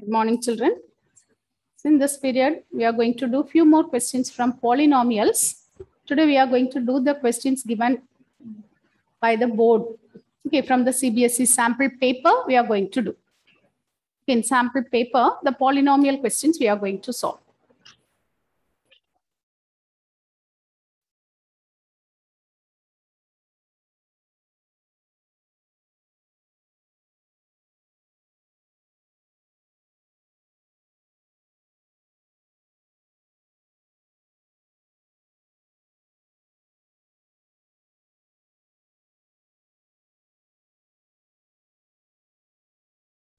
Good morning, children. In this period, we are going to do few more questions from polynomials. Today, we are going to do the questions given by the board. Okay, from the CBSE sample paper, we are going to do. In sample paper, the polynomial questions we are going to solve.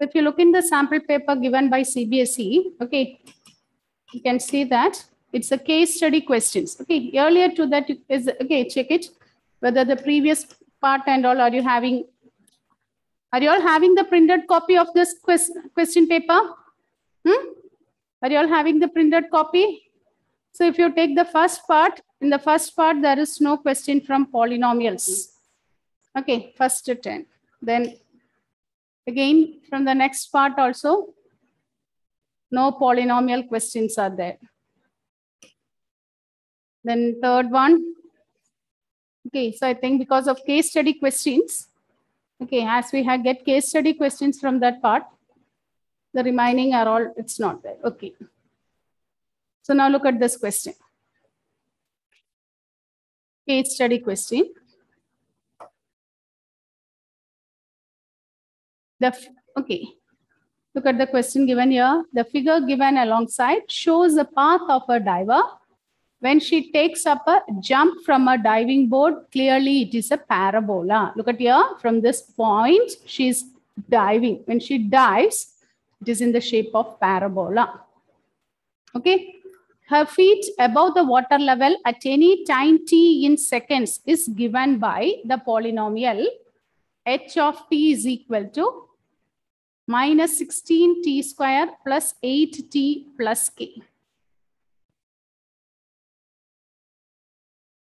If you look in the sample paper given by CBSE, okay, you can see that it's a case study questions. Okay, earlier to that is okay, check it whether the previous part and all are you having are you all having the printed copy of this quest, question paper? Hmm? Are you all having the printed copy? So if you take the first part, in the first part, there is no question from polynomials. Okay, first 10. Then Again, from the next part also, no polynomial questions are there. Then third one. Okay, so I think because of case study questions, okay, as we have get case study questions from that part, the remaining are all, it's not there. Okay. So now look at this question. Case study question. The okay, look at the question given here. The figure given alongside shows the path of a diver. When she takes up a jump from a diving board, clearly it is a parabola. Look at here, from this point, she's diving. When she dives, it is in the shape of parabola. Okay, her feet above the water level at any time t in seconds is given by the polynomial h of t is equal to minus 16t square plus 8t plus k.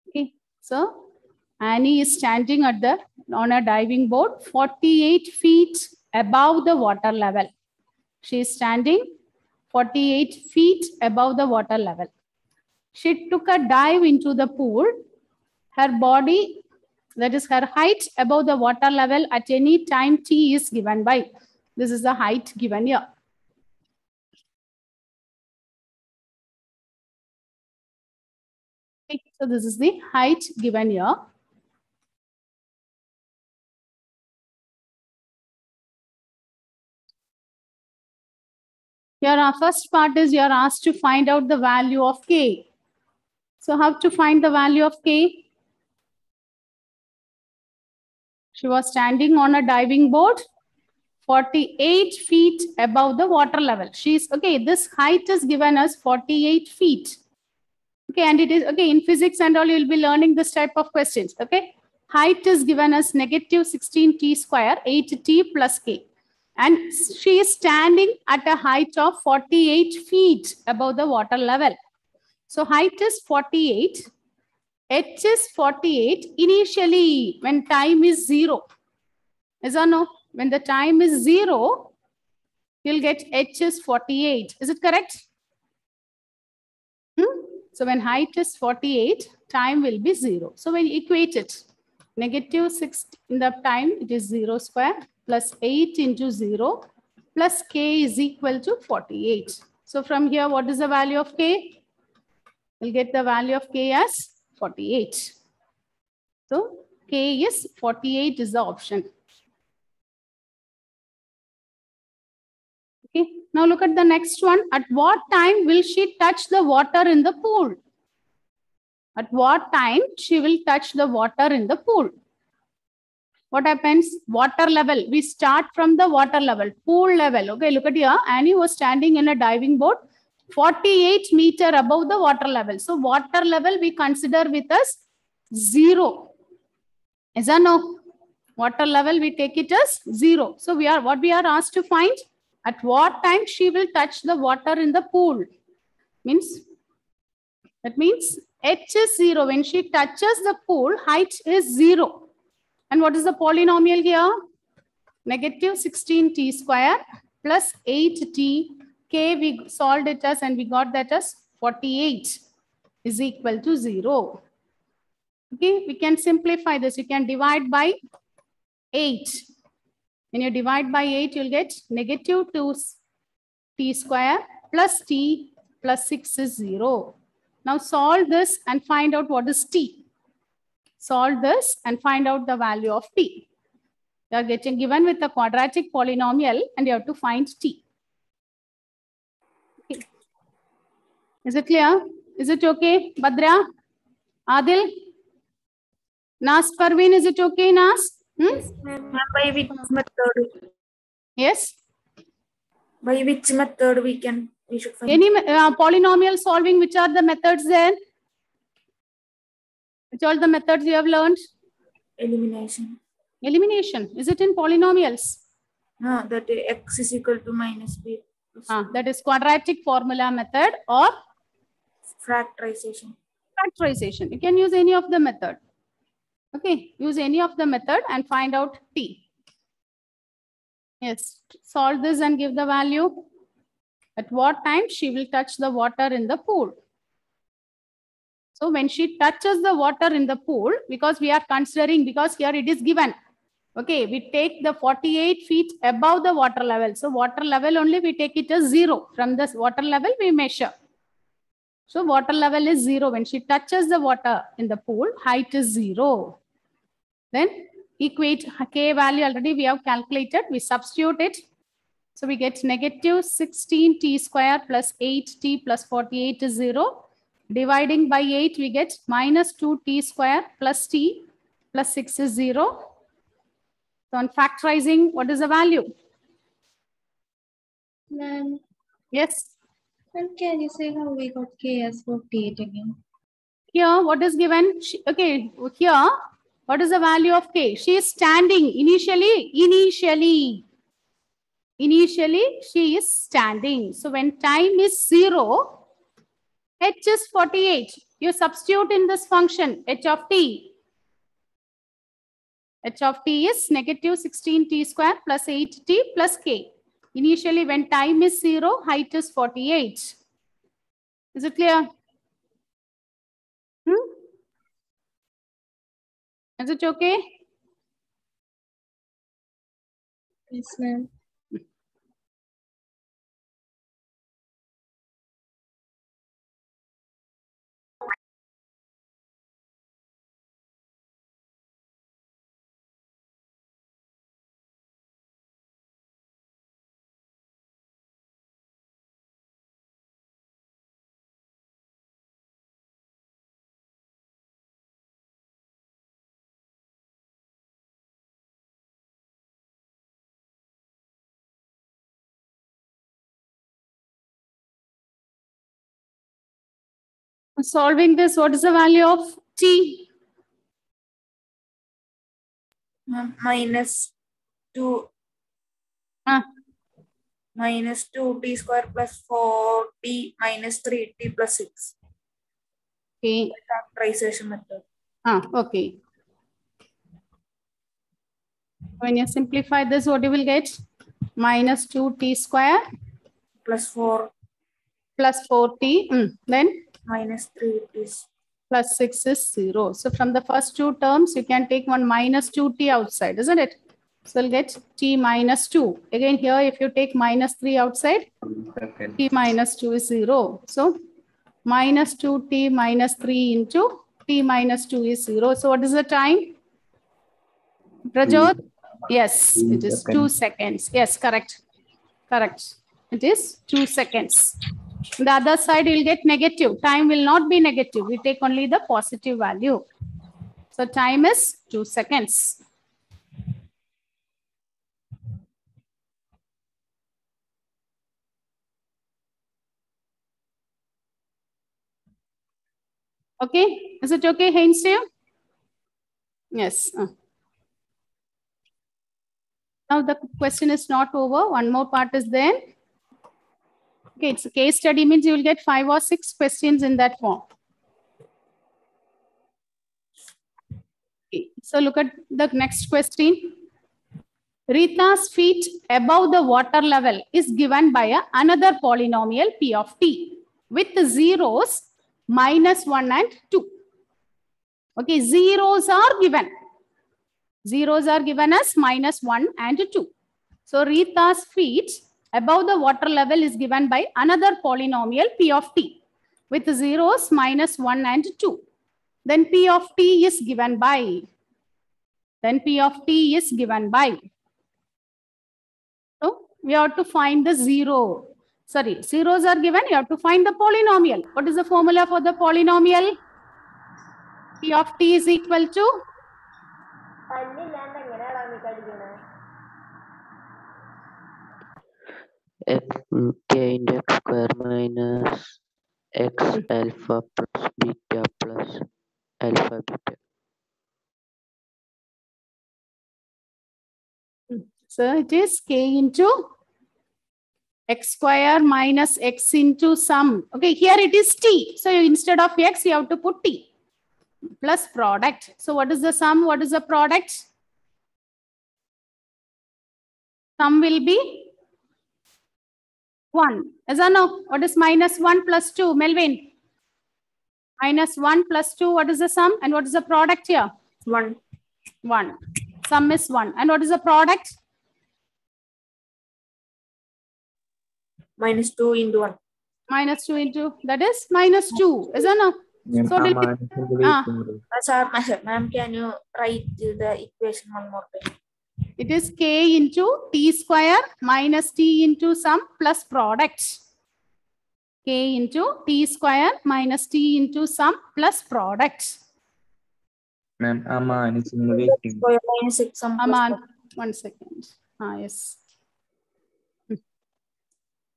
Okay, so Annie is standing at the on a diving board 48 feet above the water level. She is standing 48 feet above the water level. She took a dive into the pool. Her body, that is her height above the water level at any time t is given by this is the height given here. Okay, so this is the height given here. Here our uh, first part is you are asked to find out the value of K. So how to find the value of K? She was standing on a diving board 48 feet above the water level. She's okay. This height is given as 48 feet. Okay, and it is okay in physics and all. You'll be learning this type of questions. Okay, height is given as negative 16t square, 8t plus k, and she is standing at a height of 48 feet above the water level. So height is 48. H is 48 initially when time is zero. Is or no? When the time is zero, you'll get h is 48. Is it correct? Hmm? So when height is 48, time will be zero. So when you equate it, negative 6 in the time, it is 0 square plus 8 into 0 plus k is equal to 48. So from here, what is the value of k? We'll get the value of k as 48. So k is 48 is the option. Okay, now look at the next one. At what time will she touch the water in the pool? At what time she will touch the water in the pool? What happens? Water level. We start from the water level, pool level. Okay, look at here. Annie was standing in a diving board 48 meter above the water level. So water level we consider with us zero. Is that no? Water level we take it as zero. So we are what we are asked to find at what time she will touch the water in the pool? Means, that means h is 0. When she touches the pool, height is 0. And what is the polynomial here? Negative 16t square plus 8t. K we solved it as and we got that as 48 is equal to 0. Okay, we can simplify this. You can divide by 8. When you divide by 8, you'll get negative 2 t square plus t plus 6 is 0. Now solve this and find out what is t. Solve this and find out the value of t. You are getting given with a quadratic polynomial and you have to find t. Okay. Is it clear? Is it okay? Badra? Adil? Nas Parveen, is it okay, Nas? Hmm? Yes. By which method? Yes. By which method we can we should find? Any uh, polynomial solving, which are the methods then? Which are the methods you have learned? elimination. Elimination. Is it in polynomials? No, that x is equal to minus b. Ah, that is quadratic formula method or Factorization. factorization. You can use any of the method. Okay, use any of the method and find out t. Yes, solve this and give the value. At what time she will touch the water in the pool? So when she touches the water in the pool, because we are considering, because here it is given. Okay, we take the 48 feet above the water level. So water level only we take it as zero. From this water level we measure. So water level is zero. When she touches the water in the pool, height is zero. Then equate k value already we have calculated. We substitute it. So we get negative 16t square plus 8t plus 48 is zero. Dividing by 8, we get minus 2t square plus t plus 6 is zero. So on factorizing, what is the value? Ma'am, Yes. Ma'am, can you say how we got K as 48 again? Here, what is given? Okay, here, what is the value of k? She is standing initially, initially. Initially, she is standing. So when time is zero, h is 48. You substitute in this function, h of t. h of t is negative 16t square plus 8t plus k. Initially, when time is zero, height is 48. Is it clear? Hmm? Is it okay? Yes, ma'am. Solving this, what is the value of t? minus Two. Ah. Minus two t square plus four t minus three t plus six. Okay. Factorization method. Ah, okay. When you simplify this, what you will get? Minus 2t square Plus four plus 4t. mm, Then minus three is plus 6 is 0. So from the first two terms, you can take one minus 2t outside, isn't it? So we'll get t minus 2. Again, here, if you take minus 3 outside, t minus 2 is 0. So minus 2t minus 3 into t minus 2 is 0. So what is the time? Prajot? Yes, Two it is 2 seconds. Yes, correct. Correct. It is 2 seconds. The other side, you'll get negative. Time will not be negative. We take only the positive value. So time is 2 seconds. Okay, is it okay, Haynes? Yes. uh. Now the question is not over. One more part is there. Okay, it's a case study means you will get five or six questions in that form. Okay, so look at the next question. Rita's feet above the water level is given by a, another polynomial p of t with zeros minus 1 and 2. Okay, zeros are given. Zeros are given as minus 1 and 2. So Rita's feet above the water level is given by another polynomial p of t with zeros minus 1 and 2. Then p of t is given by. Then p of t is given by. So we have to find the zero. Sorry, zeros are given. You have to find the polynomial. What is the formula for the polynomial? p of t is equal to x k into x square minus x alpha plus beta plus alpha beta. Hmm. So it is k into x square minus x into sum. Okay, here it is t. So instead of x, you have to put t plus product. So what is the sum? What is the product? Sum will be 1. Yes or no? What is minus 1 plus 2? Melvin. Minus 1 plus 2. What is the sum? And what is the product here? One. 1. Sum is 1. And what is the product? Minus two into one. minus 2 into that is minus 2 is or no So it will be- ah. Uh, sir, ma'am, can you write the equation one more time? It is k into t square minus t into sum plus product. K into t square minus t into sum plus product. Ma'am, Aman is in the waiting. Square minus six sum plus aman one second. Ah yes.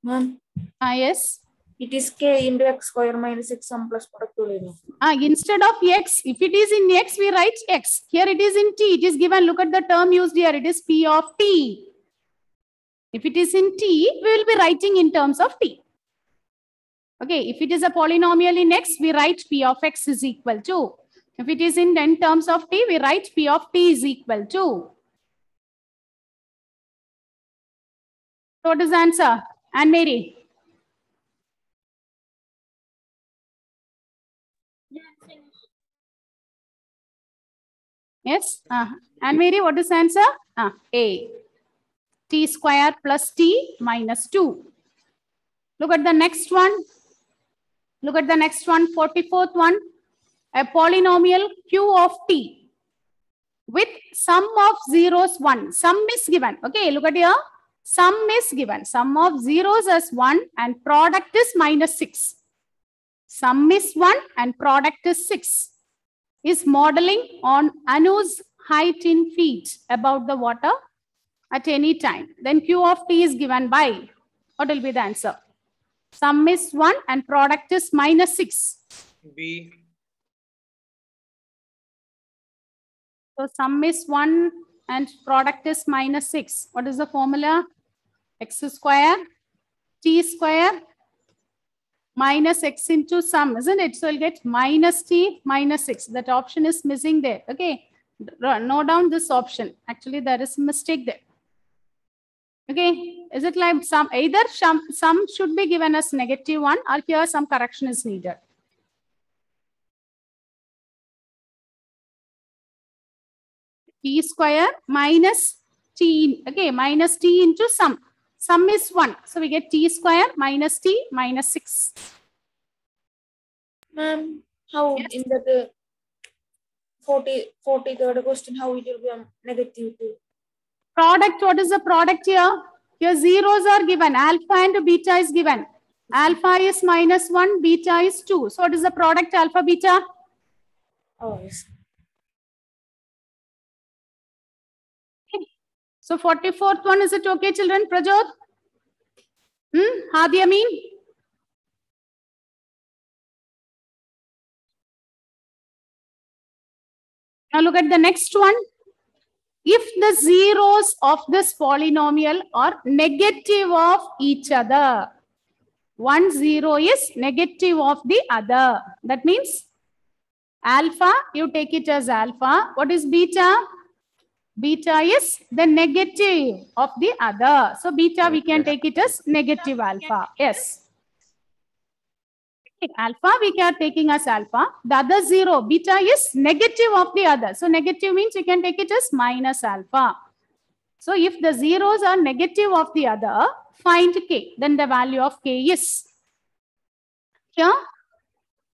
Ma'am, ah yes it is k into x square minus six sum plus product only. ah instead of x if it is in x we write x. Here it is in t. It is given. Look at the term used here. It is p of t. If it is in t we will be writing in terms of t. Okay if it is a polynomial in x we write p of x is equal to. If it is in 10 terms of t we write p of t is equal to. What is the answer? And mary Yes. Uh, and Mary, what is the answer? Uh, A. T square plus T minus 2. Look at the next one. Look at the next one, 44th one. A polynomial Q of T with sum of zeros 1. Sum is given. Okay, look at here. Sum is given. Sum of zeros is 1 and product is minus 6. Sum is 1 and product is 6 is modeling on Anu's height in feet above the water at any time. Then Q of T is given by, what will be the answer? Sum is 1 and product is minus 6. B. So sum is 1 and product is minus 6. What is the formula? X square, T square, minus x into sum, isn't it? So you'll get minus t minus 6. That option is missing there. Okay. Note down this option. Actually, there is a mistake there. Okay. Is it like some either some, sum should be given as negative 1 or here some correction is needed. t square minus t, okay, minus t into sum. Sum is 1. So we get t square minus t minus 6. Ma'am, how Yes. in that uh, 40, 43rd question, how it will be um, negative two? Product, what is the product here? Here zeros are given. Alpha and beta is given. Alpha is minus 1, beta is 2. So what is the product alpha beta? Oh, yes. So 44th one, is it okay, children? Prajot? Hmm? Hadi Amin? Now look at the next one. If the zeros of this polynomial are negative of each other, one zero is negative of the other. That means alpha, you take it as alpha. What is beta? Beta is the negative of the other. So beta we can take it as negative alpha. Yes. Alpha we are taking as alpha. The other zero. Beta is negative of the other. So negative means you can take it as minus alpha. So if the zeros are negative of the other, find k. Then the value of k is here.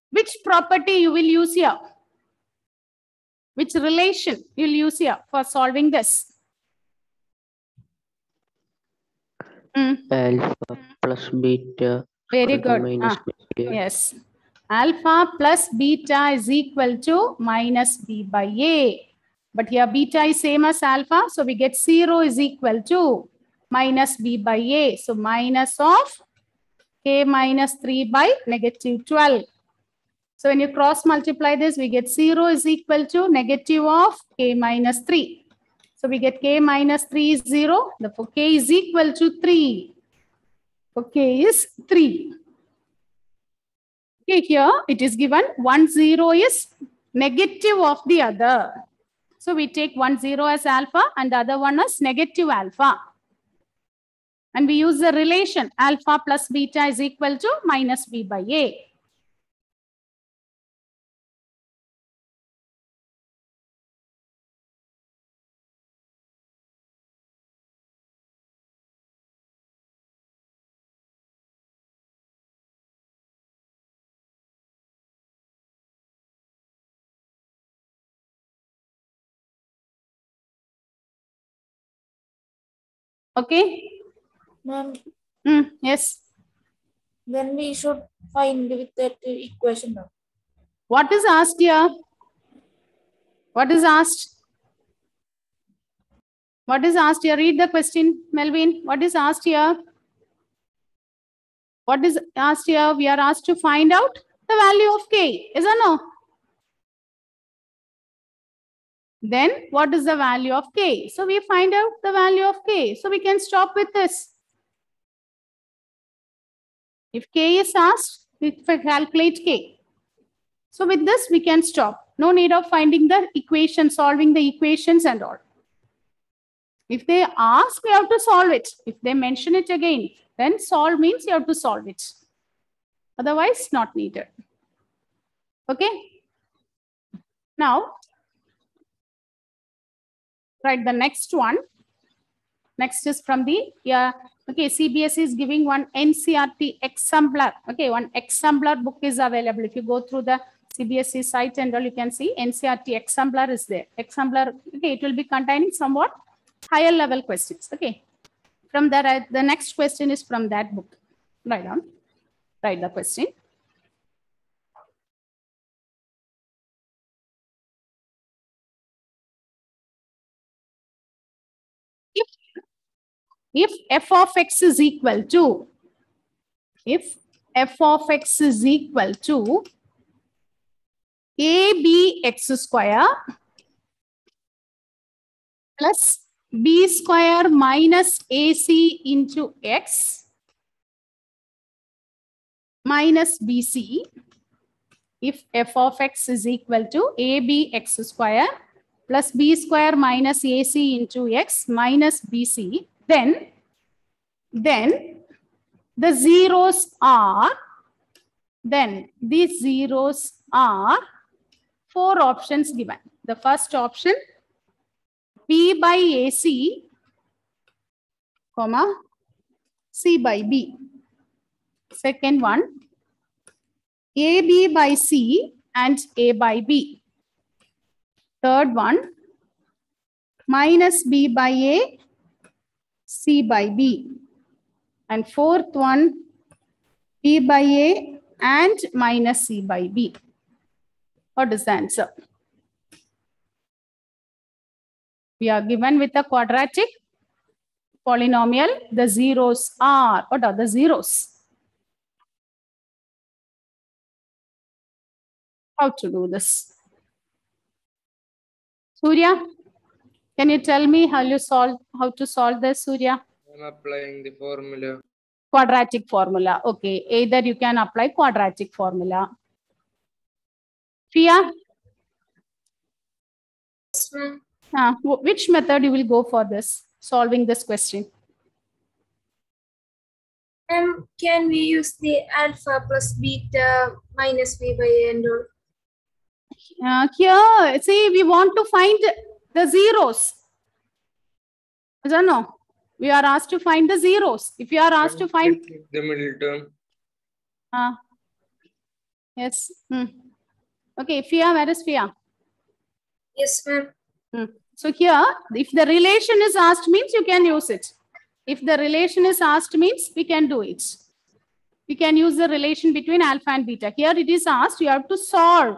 Which property you will use here? Which relation you'll use here for solving this? Mm, alpha plus beta very good. Ah, beta. yes. Alpha plus beta is equal to minus b by a. But here beta is same as alpha. So we get 0 is equal to minus b by a. So minus of k minus 3 by negative 12. So when you cross multiply this, we get 0 is equal to negative of k minus 3. So we get k minus 3 is 0. Therefore, k is equal to 3. So k is 3. Okay, here it is given 1 0 is negative of the other. So we take 1 0 as alpha and the other one as negative alpha. And we use the relation alpha plus beta is equal to minus b by a. Okay. Ma'am, Mm, yes. then we should find with that equation now. What is asked here? What is asked? What is asked here? Read the question, Melvin. What is asked here? What is asked here? We are asked to find out the value of k. Is or no? Then what is the value of k? So we find out the value of k. So we can stop with this. If k is asked, we calculate k. So with this, we can stop. No need of finding the equation, solving the equations and all. If they ask, we have to solve it. If they mention it again, then solve means you have to solve it. Otherwise, not needed. Okay. Now, write the next one. Next is from the, yeah, okay, CBS is giving one NCERT exemplar. Okay, one exemplar book is available. If you go through the CBSE site and all, you can see NCERT exemplar is there. Exemplar, okay, it will be containing somewhat higher level questions. Okay, from that, I- the next question is from that book. Write down, write the question. If f of x is equal to, if f of x is equal to abx square plus b square minus ac into x minus bc if f of x is equal to abx square plus b square minus ac into x minus bc then then the zeros are then these zeros are four options given. The first option b by ac comma c by b. Second one ab by c and a by b. Third one minus b by a c by b. And fourth one b by a and minus c by b. What is the answer? We are given with a quadratic polynomial the zeros are. What are the zeros? How to do this? Surya can you tell me how you solve how to solve this surya I'm applying the formula. quadratic formula. Okay, either you can apply quadratic formula. Fia, Yes, ma'am. Uh, which method you will go for this, solving this question? Um, can we use the alpha plus beta minus b by a and all? Uh, here, see, we want to find the zeros. I don't know. We are asked to find the zeros. If you are asked to find, The middle term. uh, yes. hmm. Okay, Fia, where is Fia? Yes, ma'am. Hmm. So here, if the relation is asked means you can use it. If the relation is asked means we can do it. We can use the relation between alpha and beta. Here it is asked, you have to solve.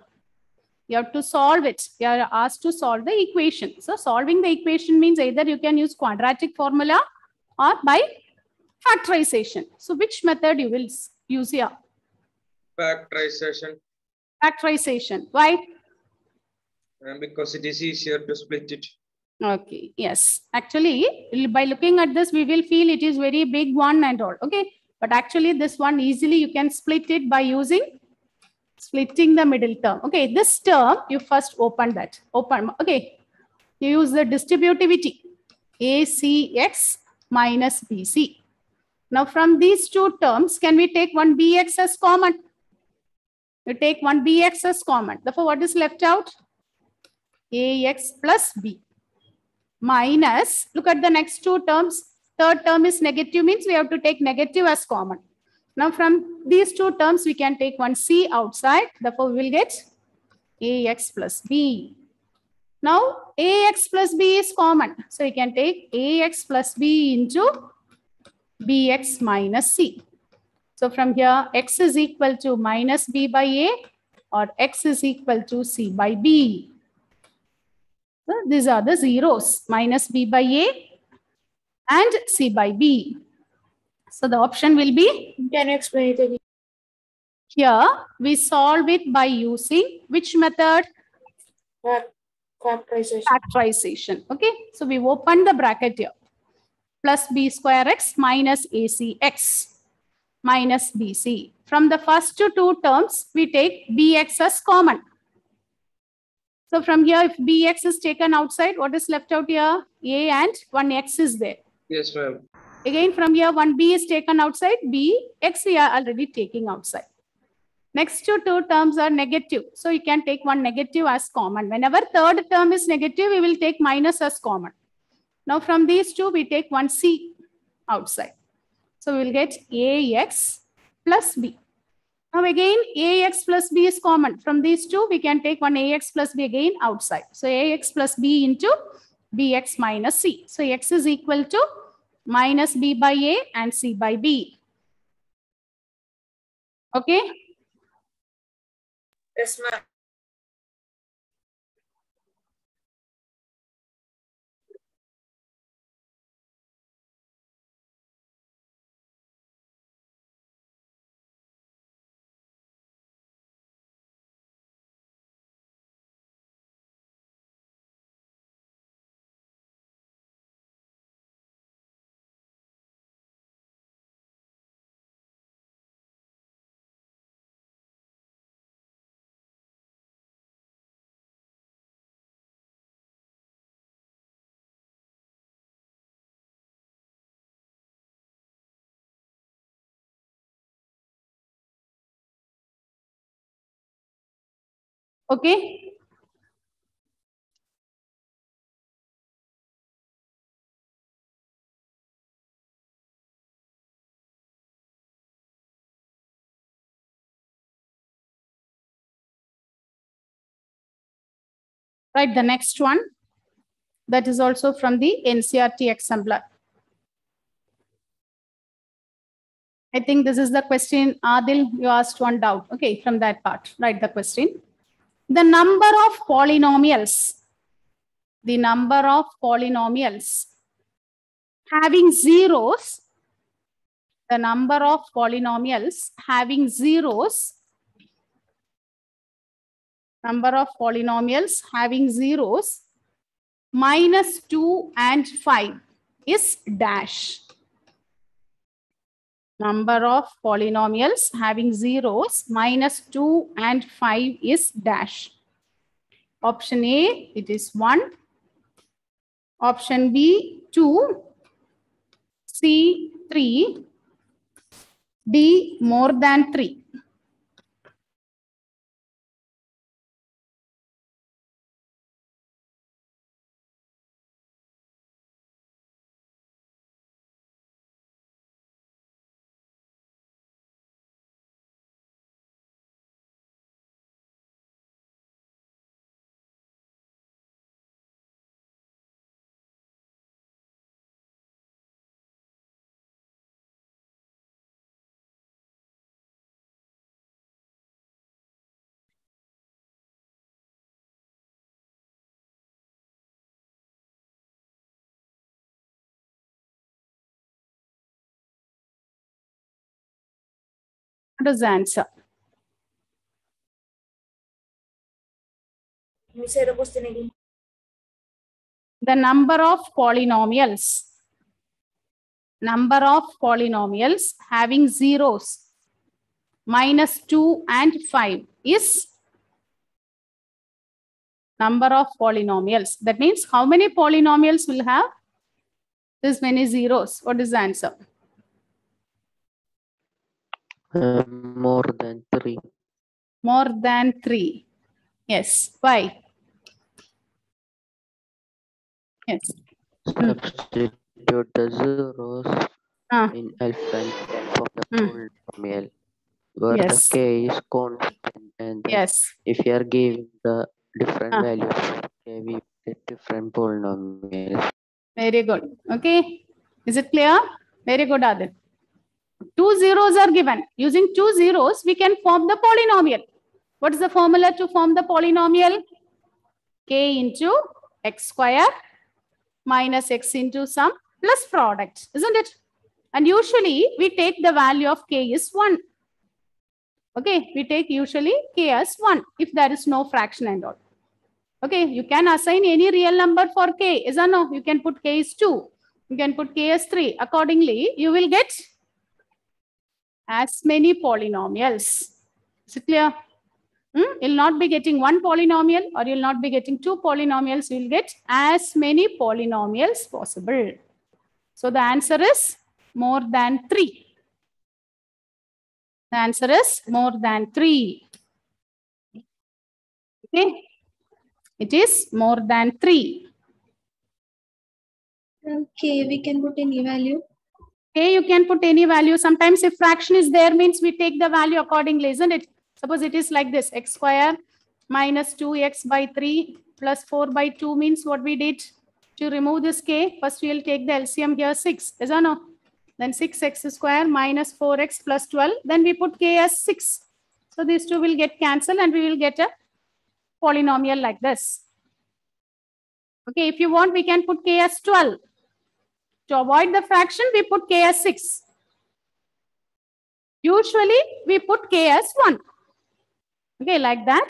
You have to solve it. You are asked to solve the equation. So solving the equation means either you can use quadratic formula or by factorization. So which method you will use here? Factorization. Factorization. Why? uh, because it is easier to split it. Okay, yes. Actually, by looking at this, we will feel it is very big one and all. Okay, but actually this one easily you can split it by using splitting the middle term. Okay, this term you first open that. Open. Okay, you use the distributivity ACX minus BC. Now from these two terms, can we take one BX as common? You take one BX as common. Therefore, what is left out? AX plus B minus, look at the next two terms. Third term is negative means we have to take negative as common. Now from these two terms, we can take one C outside. Therefore, we will get AX plus B. Now AX plus B is common. So you can take AX plus B into BX minus C. So from here, X is equal to minus B by A or X is equal to C by B. So these are the zeros, minus b by a and c by b. So the option will be Can you explain it again? here, we solve it by using which method? Fact- Factorization. Factorization. Okay, so we open the bracket here. Plus b square x minus acx minus bc. From the first two terms, we take bx as common. So from here, if bx is taken outside, what is left out here? a and one x is there. Yes, ma'am. Again, from here, one b is taken outside, b, x we are already taking outside. Next two, two terms are negative. So you can take one negative as common. Whenever third term is negative, we will take minus as common. Now from these two, we take one c outside. So we will get ax plus b. Now again, ax plus b is common. From these two, we can take one ax plus b again outside. So ax plus b into bx minus c. So x is equal to minus b by a and c by b. Okay, Yes, ma'am. Okay. Right, the next one. That is also from the NCERT exemplar. I think this is the question, Adil, you asked one doubt. Okay, from that part, write the question. The number of polynomials, the number of polynomials. Having zeros, the number of polynomials having zeros, number of polynomials having zeros. Minus 2 and 5 is dash. Number of polynomials having zeros minus 2 and 5 is dash. Option A, it is 1. Option B, 2. C, 3. D, more than 3. What is the answer? Miss, ഏതാ question again? The number of polynomials. Number of polynomials having zeros minus 2 and 5 is number of polynomials. That means how many polynomials will have this many zeros? What is the answer? Uh, more than three. More than 3. Yes. Why? Yes. Substitute the zeros Ah. in alpha and f of the Hmm. polynomial where Yes. the k is constant and Yes. if you are giving the different Ah. values k we get different polynomials. Very good. Okay. Is it clear? Very good, Adil. Two zeros are given. Using two zeros, we can form the polynomial. What is the formula to form the polynomial? k into x square minus x into some plus product, isn't it? And usually we take the value of k is 1. Okay, we take usually k as 1 if there is no fraction and all. Okay, you can assign any real number for k, is or no? You can put k is 2. You can put k as 3. Accordingly, you will get as many polynomials. Is it clear? Hmm? You'll not be getting one polynomial or you'll not be getting two polynomials. You'll get as many polynomials possible. So the answer is more than 3. The answer is more than 3. Okay. It is more than 3. Okay, we can put any value. You can put any value. Sometimes if fraction is there means we take the value accordingly, isn't it? Suppose it is like this, x square minus 2x by 3 plus 4 by 2 means what we did to remove this k. First we will take the LCM here 6, is or no? Then 6x square minus 4x plus 12. Then we put k as 6. So these two will get cancelled and we will get a polynomial like this. Okay, if you want, we can put k as 12. To avoid the fraction, we put k as 6. Usually, we put k as 1. Okay, like that.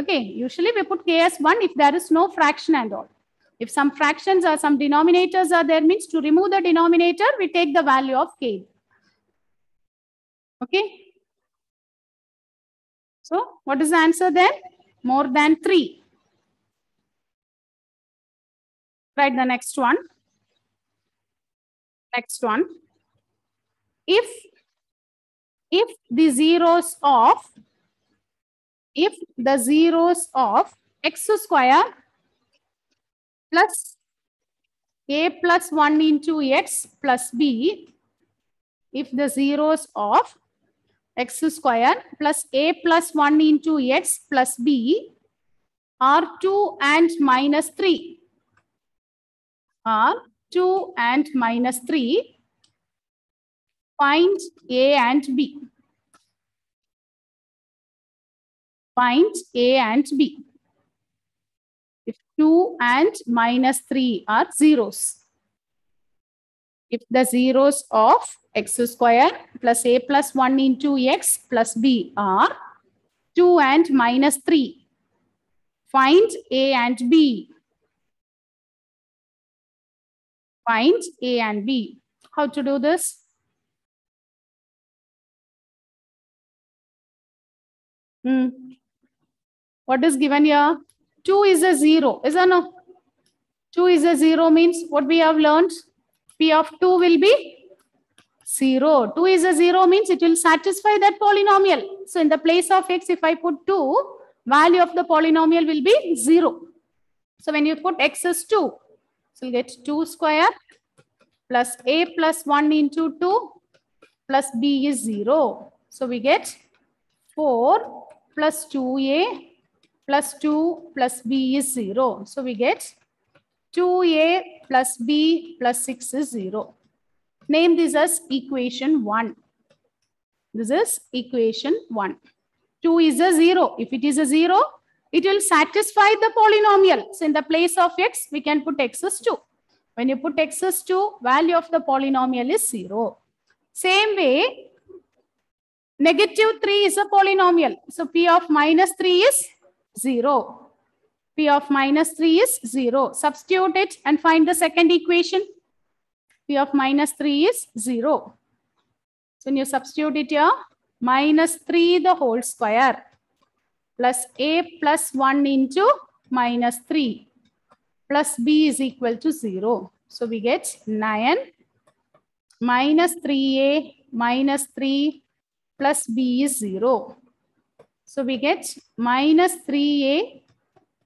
Okay, usually we put k as 1 if there is no fraction and all. If some fractions or some denominators are there, means to remove the denominator, we take the value of k. Okay. So, what is the answer then? More than 3. Write the next one. Next one. If, if the zeros of, if the zeros of x square plus a plus 1 into x plus b, if the zeros of x square plus a plus 1 into x plus b are 2 and minus 3, are 2 and minus 3, find A and B. Find A and B. If 2 and minus 3 are zeros. If the zeros of x square plus a plus 1 into x plus b are 2 and minus 3. Find A and B. Find A and B. How to do this? Hmm. What is given here? 2 is a 0, is a no? 2 is a 0 means what we have learned? P of 2 will be 0. 2 is a 0 means it will satisfy that polynomial. So in the place of x, if I put 2, value of the polynomial will be 0. So when you put x is 2, so you'll get 2 square plus a plus 1 into 2 plus b is 0. So we get 4 plus 2a plus 2 plus b is 0. So we get 2a plus b plus 6 is 0. Name this as equation 1. This is equation 1. 2 is a 0. If it is a 0, it will satisfy the polynomial. So in the place of x, we can put x is 2. When you put x is 2, value of the polynomial is 0. Same way, negative 3 is a polynomial. So p of minus 3 is 0. p of minus 3 is 0. Substitute it and find the second equation. p of minus 3 is 0. So when you substitute it here, minus 3 the whole square plus a plus 1 into minus 3 plus b is equal to 0. So we get 9 minus 3a minus 3 plus b is 0. So we get minus 3a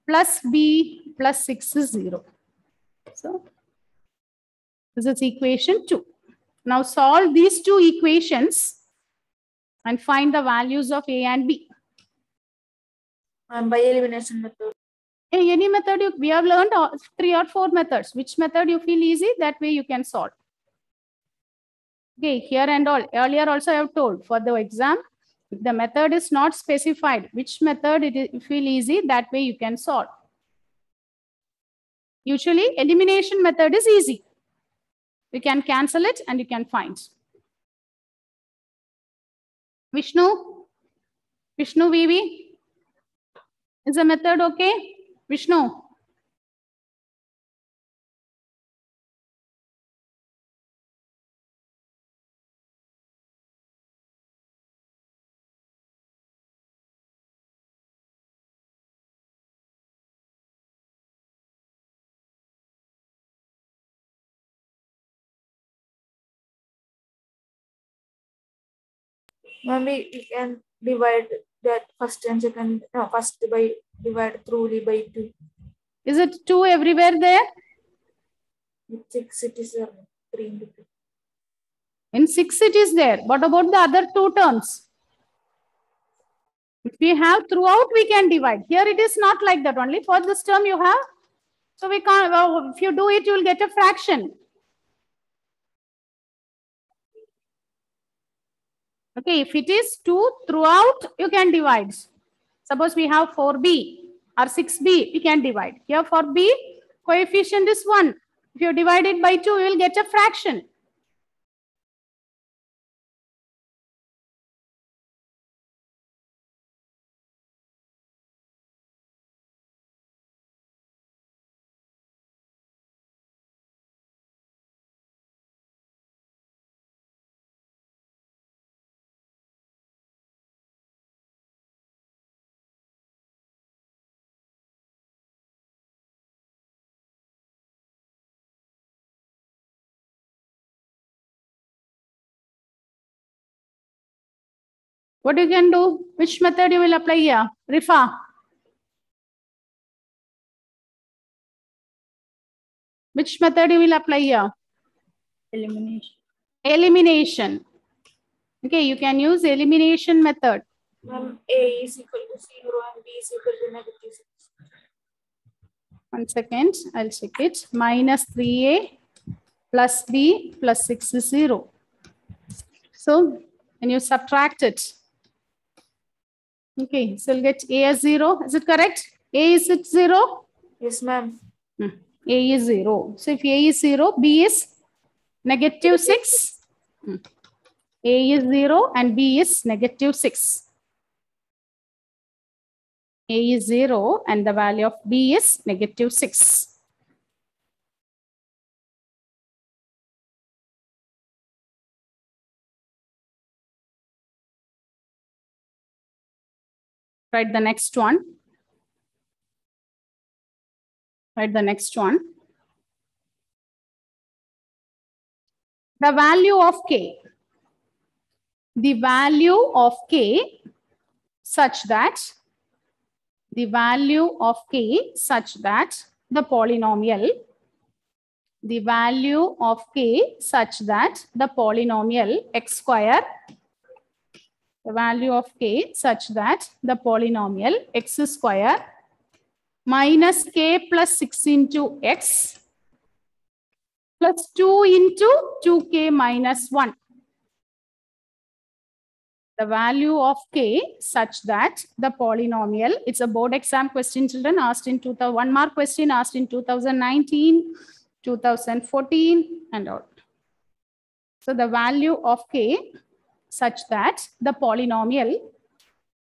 plus b plus 6 is 0. So this is equation 2. Now solve these two equations and find the values of a and b. Ma'am, by elimination method. Any method you, we have learned all- three or four methods. Which method you feel easy, that way you can solve. Okay, here and all. Earlier also I have told for the exam, if the method is not specified, which method it is, you feel easy, that way you can solve. Usually elimination method is easy. You can cancel it and you can find. Vishnu? Vishnu Vivi? Is the method okay? Vishnu? We, we can divide that first and second, no, first by divide throughly by two. Is it two everywhere there? It is uh, three into two. In six it is there. What about the other two terms? If we have throughout, we can divide. Here it is not like that. Only for this term you have. So we can't, well, if you do it, you will get a fraction. Okay, if it is 2 throughout, you can divide. Suppose we have 4b or 6b, we can divide. Here for b, coefficient is 1. If you divide it by 2, you will get a fraction. What you can do? Which method you will apply here? Rifa. Which method you will apply here? Elimination. Elimination. Okay, you can use elimination method. Ma'am, A is equal to zero and B is equal to negative six. One second, I'll check it. Minus 3a plus b plus 6 is 0. So when you subtract it, okay, so you'll get a as 0. Is it correct? a is it 0? Yes, ma'am. A is 0. So if A is 0, B is negative 6. Hmm. A is 0 and B is negative 6. A is 0 and the value of B is negative 6. Write the next one. Write the next one. The value of k. The value of k such that the value of k such that the polynomial the value of k such that the polynomial x square the value of k such that the polynomial x square minus k plus 6 into x plus 2 into 2k minus 1 the value of k such that the polynomial, it's a board exam question children asked in 2000, one mark question asked in 2019, 2014 and all. So the value of k such that the polynomial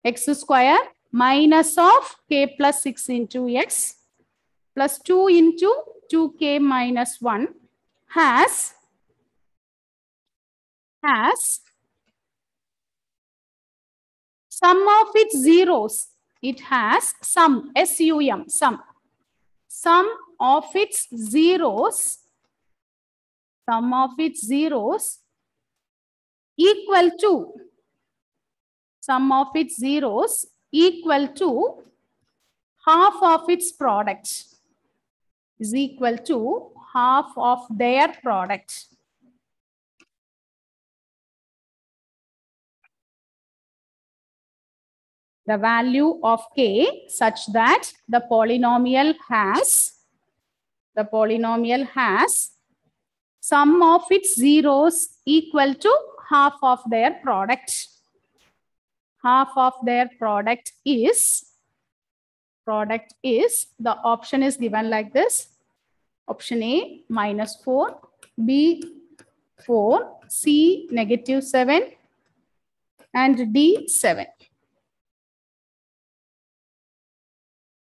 x square minus of k plus 6 into x plus 2 into 2k minus 1 has has sum of its zeros. It has sum, S-U-M, sum. Sum of its zeros, sum of its zeros equal to, sum of its zeros equal to half of its product is equal to half of their product. the value of k such that the polynomial has the polynomial has sum of its zeros equal to half of their product. Half of their product is product is the option is given like this. Option a minus 4 b 4 c negative 7 and d 7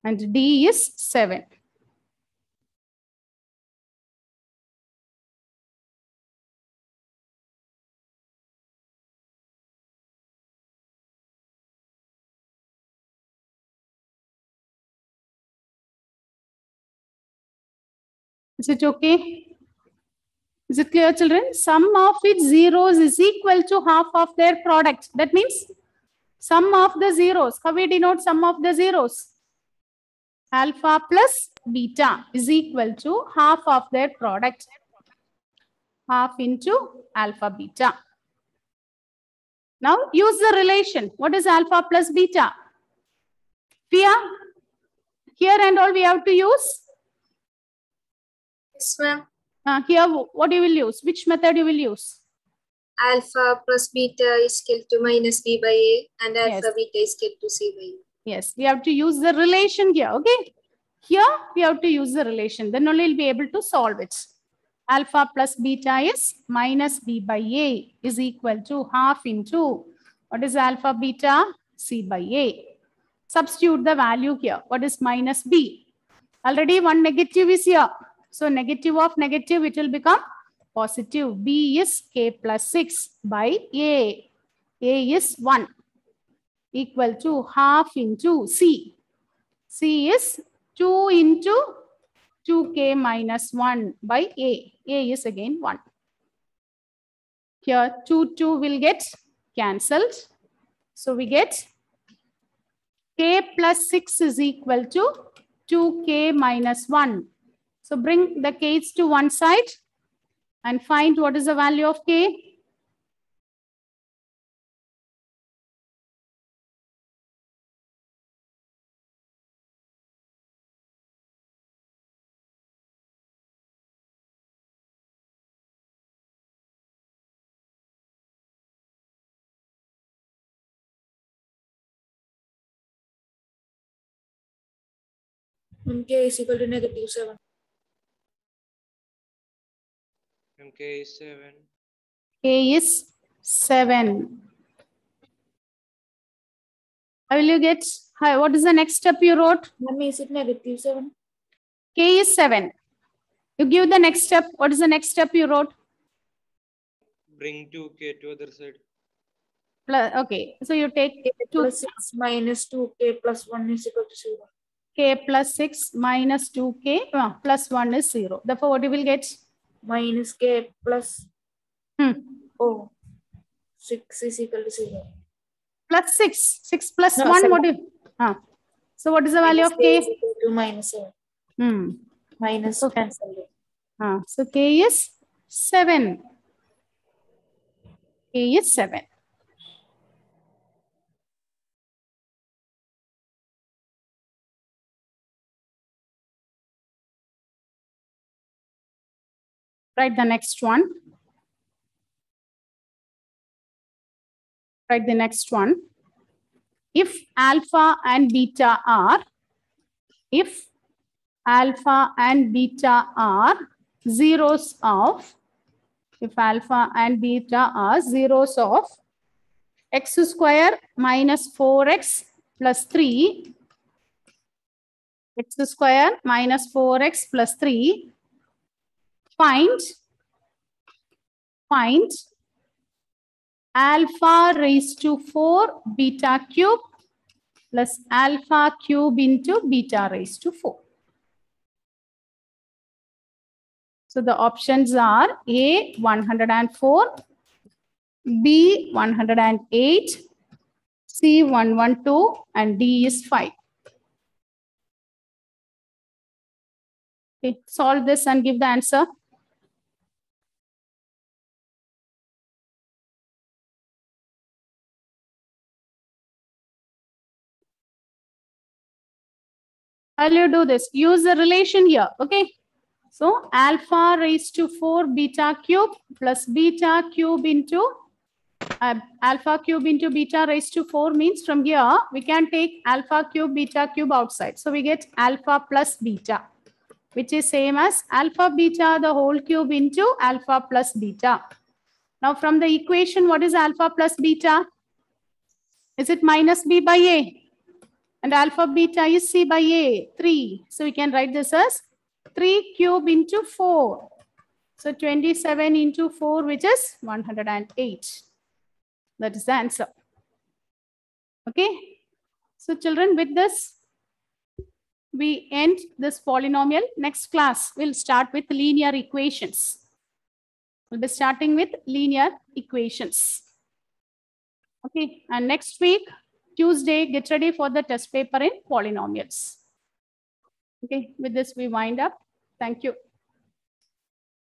and D is 7. Is it okay? Is it clear, children? Sum of its zeros is equal to half of their product. That means sum of the zeros. How we denote sum of the zeros? alpha plus beta is equal to half of their product. Half into alpha beta. Now use the relation. What is alpha plus beta? Pia, here and all we have to use. Yes, ma'am. Uh, here, what you will use? Which method you will use? Alpha plus beta is equal to minus b by a and alpha Yes. beta is equal to c by a. Yes, we have to use the relation here. Okay. Here we have to use the relation. Then only we'll be able to solve it. Alpha plus beta is minus b by a is equal to half into what is alpha beta? c by a. Substitute the value here. What is minus b? Already one negative is here. So negative of negative, it will become positive. b is k plus 6 by a. a is 1 equal to half into C. C is 2 into 2k minus 1 by A. A is again 1. Here 2, 2 will get cancelled. So we get k plus 6 is equal to 2k minus 1. So bring the k's to one side and find what is the value of k. K is equal to negative 7. MK is 7. K is 7. How will you get? Hi, what is the next step you wrote? Mummy, is it negative 7? K is 7. You give the next step. What is the next step you wrote? Bring 2k to other side. Plus, okay, so you take k two, plus 6 minus 2k plus 1 is equal to 0. k plus 6 minus 2k uh, plus 1 is 0. Therefore, what you will get? Minus k plus Hmm. Oh, 6 is equal to 0. Plus 6. 6 plus No, 1, seven. what is? Ah. So what is the value of k? equal to minus 7. Hmm. Minus Okay. cancel. So k is 7. k is 7. Write the next one. Write the next one. If alpha and beta are, if alpha and beta are zeros of, if alpha and beta are zeros of x square minus 4x plus 3, x square minus 4x plus 3, find, find alpha raised to 4 beta cube plus alpha cube into beta raised to 4. So the options are A 104, B 108, C 112 and D is 5. Okay, solve this and give the answer. Will you do this? Use the relation here, okay? So alpha raised to 4 beta cube plus beta cube into uh, alpha cube into beta raised to 4 means from here we can take alpha cube beta cube outside. So we get alpha plus beta which is same as alpha beta the whole cube into alpha plus beta. Now from the equation what is alpha plus beta? Is it minus b by a? And alpha beta is c by a 3. So we can write this as 3 cube into 4. So 27 into 4, which is 108. That is the answer. Okay. So children, with this, we end this polynomial. Next class, we'll start with linear equations. We'll be starting with linear equations. Okay. And next week, Tuesday, get ready for the test paper in polynomials. Okay, with this we wind up. Thank you.